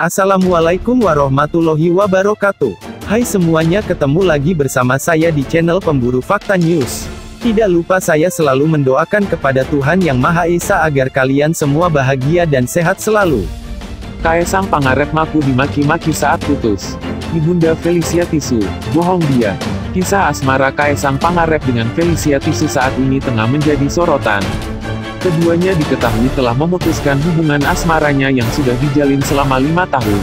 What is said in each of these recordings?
Assalamualaikum warahmatullahi wabarakatuh. Hai semuanya ketemu lagi bersama saya di channel Pemburu Fakta News. Tidak lupa saya selalu mendoakan kepada Tuhan Yang Maha Esa agar kalian semua bahagia dan sehat selalu. Kaisang Pangarep maku dimaki-maki saat putus. Ibunda Felicia Tisu, bohong dia. Kisah asmara Kaisang Pangarep dengan Felicia Tisu saat ini tengah menjadi sorotan. Keduanya diketahui telah memutuskan hubungan asmaranya yang sudah dijalin selama lima tahun.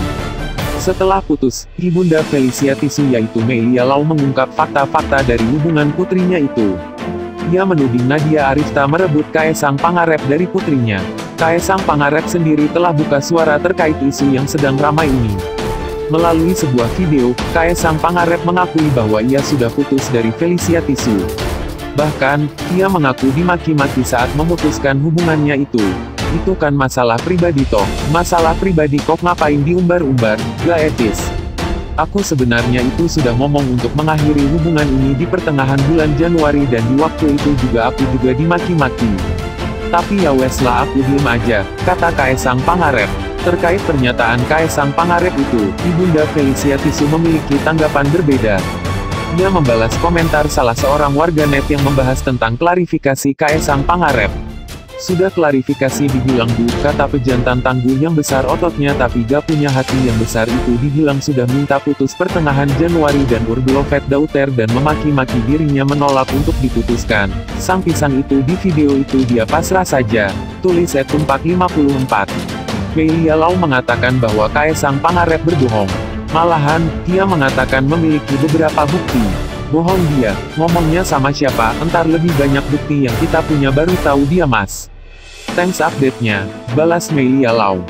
Setelah putus, Ibunda Felicia Tisu yaitu Melia Lau mengungkap fakta-fakta dari hubungan putrinya itu. Ia menuding Nadia Arifta merebut Kaisang Pangarep dari putrinya. Kaisang Pangarep sendiri telah buka suara terkait isu yang sedang ramai ini. Melalui sebuah video, Kaisang Pangarep mengakui bahwa ia sudah putus dari Felicia Tisu. Bahkan, ia mengaku dimaki-maki saat memutuskan hubungannya itu. Itu kan masalah pribadi toh, masalah pribadi kok ngapain diumbar-umbar, gak etis. Aku sebenarnya itu sudah ngomong untuk mengakhiri hubungan ini di pertengahan bulan Januari dan di waktu itu juga aku juga dimaki-maki. Tapi ya wes lah aku diem aja, kata Kaisang Pangarep. Terkait pernyataan Kaisang Pangarep itu, Ibunda Felicia Tisu memiliki tanggapan berbeda. Ia membalas komentar salah seorang warganet yang membahas tentang klarifikasi Kaisang Pangarep. Sudah klarifikasi dibilang bu, kata pejantan tangguh yang besar ototnya tapi gak punya hati yang besar itu dibilang sudah minta putus pertengahan Januari dan Urbelovet Dauter dan memaki-maki dirinya menolak untuk diputuskan. Sang pisang itu di video itu dia pasrah saja, tulis et 454. Melia Lau mengatakan bahwa Kaisang Pangarep berbohong. Malahan, dia mengatakan memiliki beberapa bukti. Bohong dia, ngomongnya sama siapa, entar lebih banyak bukti yang kita punya baru tahu dia mas. Thanks update-nya, balas Melia Lau.